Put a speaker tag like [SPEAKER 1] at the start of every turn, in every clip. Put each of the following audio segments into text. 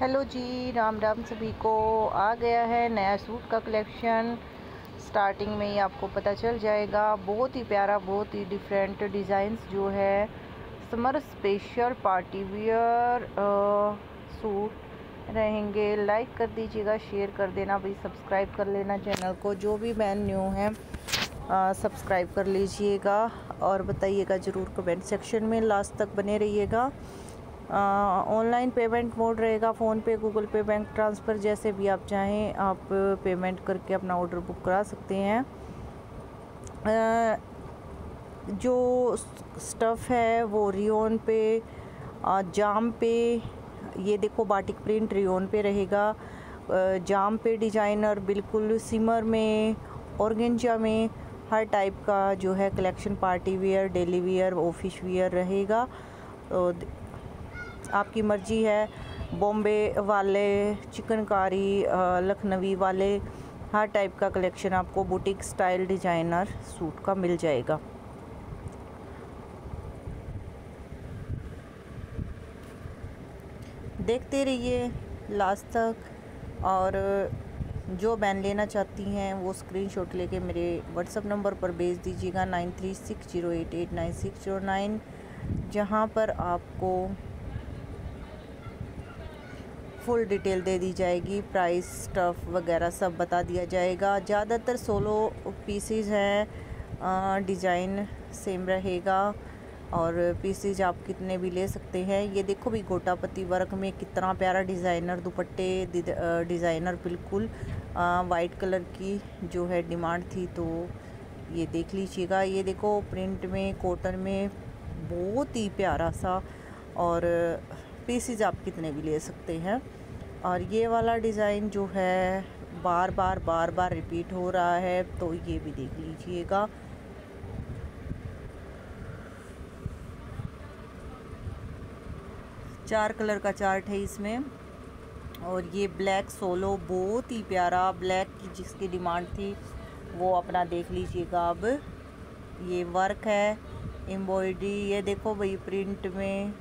[SPEAKER 1] Hello जी, राम राम सभी को। आ गया है नया सूट का कलेक्शन। स्टार्टिंग में ही आपको पता चल जाएगा, बहुत ही प्यारा, बहुत ही डिफरेंट डिज़ाइंस जो है। Summer special party wear suit रहेंगे। लाइक कर दीजिएगा शेयर कर देना, भाई सब्सक्राइब कर लेना चैनल को। जो भी मैन न्यू है सब्सक्राइब कर लीजिएगा और बताइएगा ज़रूर कमेंट सेक्शन में। लास्ट तक बने रहिएगा। ऑनलाइन पेमेंट मोड रहेगा PhonePe Google Pay bank transfer जैसे भी आप चाहें, आप पेमेंट करके अपना ऑर्डर बुक करा सकते हैं। जो स्टफ़ है, वो रियोन पे जाम पे, ये देखो बाटिक प्रिंट रियोन पे रहेगा। जाम पे डिज़ाइनर बिल्कुल सिमर में ऑर्गेंजा में, हर टाइप का जो है collection party wear daily wear office wear रहेगा। तो आपकी मर्ज़ी है। बॉम्बे वाले, चिकनकारी लखनवी वाले, हर टाइप का कलेक्शन आपको बुटीक स्टाइल डिज़ाइनर सूट का मिल जाएगा। देखते रहिए लास्ट तक और जो बैन लेना चाहती हैं, वो स्क्रीनशॉट लेके मेरे व्हाट्सअप नंबर पर भेज दीजिएगा। Nine three six zero eight eight nine six zero nine जहाँ पर आपको फुल डिटेल दे दी जाएगी प्राइस स्टफ़ वगैरह सब बता दिया जाएगा। ज़्यादातर सोलो पीसीज हैं डिज़ाइन सेम रहेगा। और पीसीज आप कितने भी ले सकते हैं। ये देखो भी गोटापति वर्क में कितना प्यारा डिज़ाइनर दुपट्टे डिज़ाइनर बिल्कुल वाइट कलर की जो है डिमांड थी तो ये देख लीजिएगा। ये देखो प्रिंट में कॉटन में बहुत ही प्यारा सा और पीसीज आप कितने भी ले सकते हैं। और ये वाला डिज़ाइन जो है, बार बार बार बार रिपीट हो रहा है तो ये भी देख लीजिएगा। चार कलर का चार्ट है इसमें, और ये ब्लैक सोलो, बहुत ही प्यारा ब्लैक की जिसकी डिमांड थी, वो अपना देख लीजिएगा अब। ये वर्क है, एम्ब्रॉयडरी, ये देखो भाई, प्रिंट में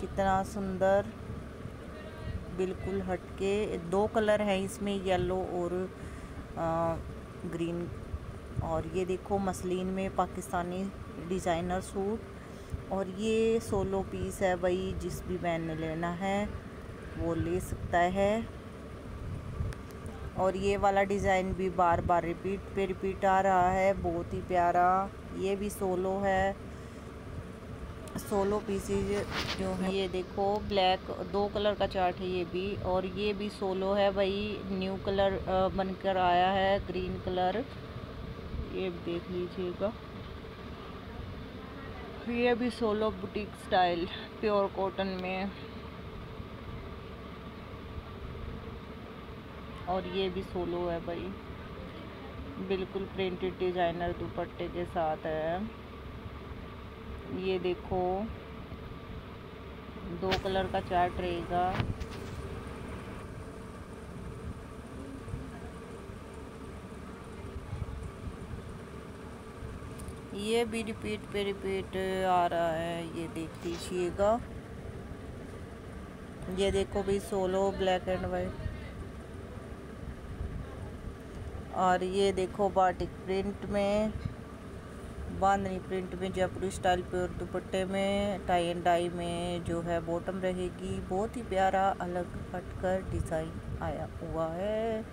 [SPEAKER 1] कितना सुंदर। बिल्कुल हटके दो कलर हैं इसमें येलो और आ, ग्रीन। और ये देखो मसलिन में पाकिस्तानी डिज़ाइनर सूट और ये सोलो पीस है भाई जिस भी मैन ने लेना है वो ले सकता है। और ये वाला डिज़ाइन भी बार बार रिपीट पे रिपीट आ रहा है बहुत ही प्यारा। ये भी सोलो है। सोलो पीसीज जो है। ये देखो ब्लैक दो कलर का चार्ट है ये भी, और ये भी सोलो है भाई। न्यू कलर बनकर आया है ग्रीन कलर ये देख लीजिएगा। ये भी solo boutique style pure cotton में। और ये भी सोलो है भाई। बिल्कुल प्रिंटेड डिज़ाइनर दुपट्टे के साथ है। ये देखो। दो कलर का चार्ट रहेगा। ये भी रिपीट पे रिपीट आ रहा है, ये देख लीजिएगा। ये देखो भी सोलो ब्लैक एंड वाइट और ये देखो बाटिक प्रिंट में। बांधनी प्रिंट में जयपुरी स्टाइल प्योर दुपट्टे में टाई एंड डाई में जो है बॉटम रहेगी। बहुत ही प्यारा अलग हटकर डिज़ाइन आया हुआ है।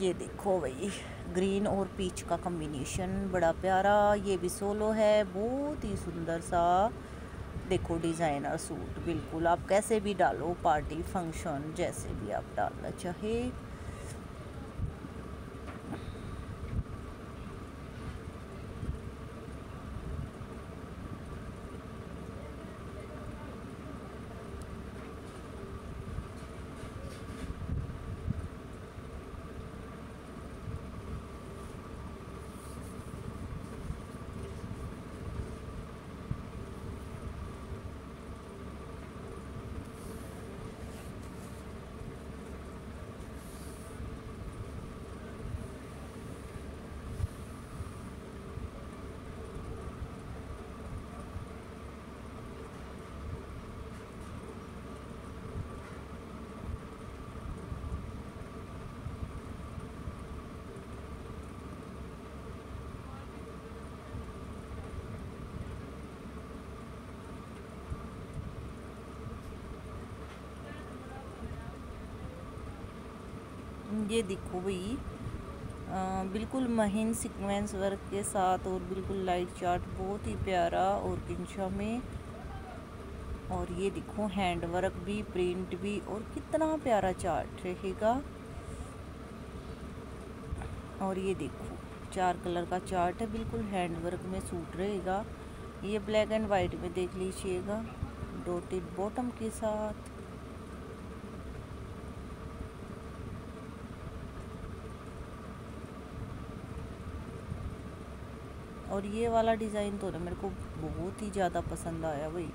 [SPEAKER 1] ये देखो भाई ग्रीन और पीच का कम्बिनेशन बड़ा प्यारा। ये भी सोलो है, बहुत ही सुंदर सा। देखो डिज़ाइनर सूट बिल्कुल आप कैसे भी डालो पार्टी फ़ंक्शन जैसे भी आप डालना चाहे। ये देखो भाई। बिल्कुल महीन सीक्वेंस वर्क के साथ और बिल्कुल लाइट चार्ट बहुत ही प्यारा और किंचा में। और ये देखो हैंड वर्क भी प्रिंट भी और कितना प्यारा चार्ट रहेगा। और ये देखो, चार कलर का चार्ट है, बिल्कुल हैंड वर्क में सूट रहेगा। ये ब्लैक एंड वाइट में देख लीजिएगा डोटेड बॉटम के साथ। और ये वाला डिज़ाइन तो ना मेरे को बहुत ही ज़्यादा पसंद आया भाई।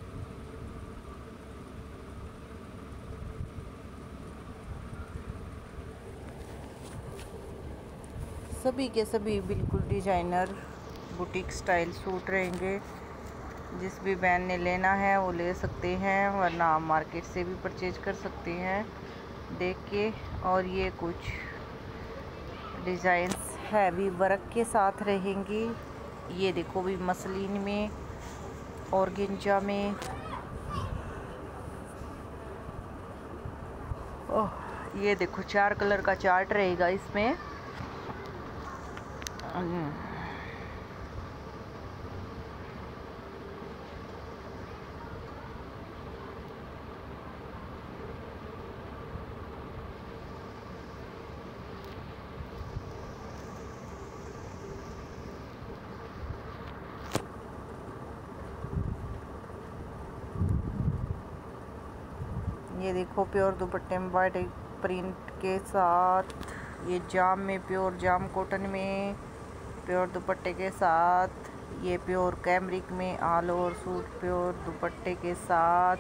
[SPEAKER 1] सभी के सभी बिल्कुल डिज़ाइनर बुटीक स्टाइल सूट रहेंगे। जिस भी बहन ने लेना है वो ले सकते हैं, वरना आप मार्केट से भी परचेज कर सकते हैं। देख के और ये कुछ डिज़ाइंस हैवी वर्क के साथ रहेंगी। ये देखो भी मसलिन में और गिंजा में। ओह, ये देखो चार कलर का चार्ट रहेगा इसमें। ये देखो, प्योर दुपट्टे में वाइट प्रिंट के साथ, ये जाम में प्योर जाम कॉटन में, प्योर दुपट्टे के साथ, ये प्योर कैमरिक में आल ओवर सूट, प्योर दुपट्टे के साथ,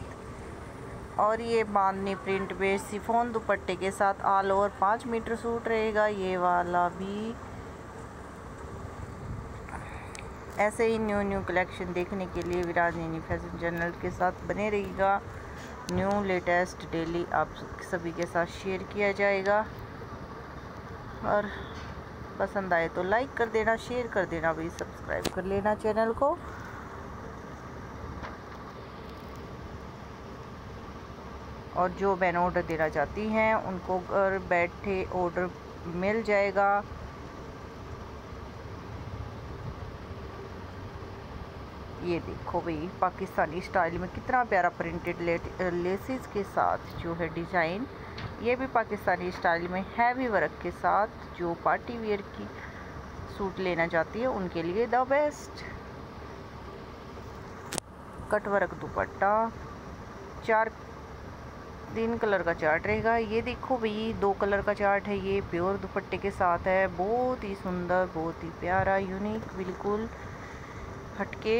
[SPEAKER 1] और ये बांधनी प्रिंट पे सिफोन दुपट्टे के साथ आल ओवर पाँच मीटर सूट रहेगा, ये वाला भी। ऐसे ही न्यू न्यू कलेक्शन देखने के लिए विराजनी फ़ैशन चैनल के साथ बने रहेगा न्यू लेटेस्ट डेली आप सभी के साथ शेयर किया जाएगा। और पसंद आए तो लाइक कर देना शेयर कर देना भाई सब्सक्राइब कर लेना चैनल को। और जो बहन ऑर्डर देना चाहती हैं, उनको घर बैठे ऑर्डर मिल जाएगा। ये देखो भाई, पाकिस्तानी स्टाइल में कितना प्यारा प्रिंटेड लेसिस के साथ जो है डिज़ाइन ये भी पाकिस्तानी स्टाइल में हैवी वर्क के साथ जो पार्टी वेयर की सूट लेना चाहती है, उनके लिए the best cut work dupatta, चार, तीन कलर का चार्ट रहेगा। ये देखो भाई, दो कलर का चार्ट है, ये प्योर दुपट्टे के साथ है, बहुत ही सुंदर, बहुत ही प्यारा यूनिक बिल्कुल हटके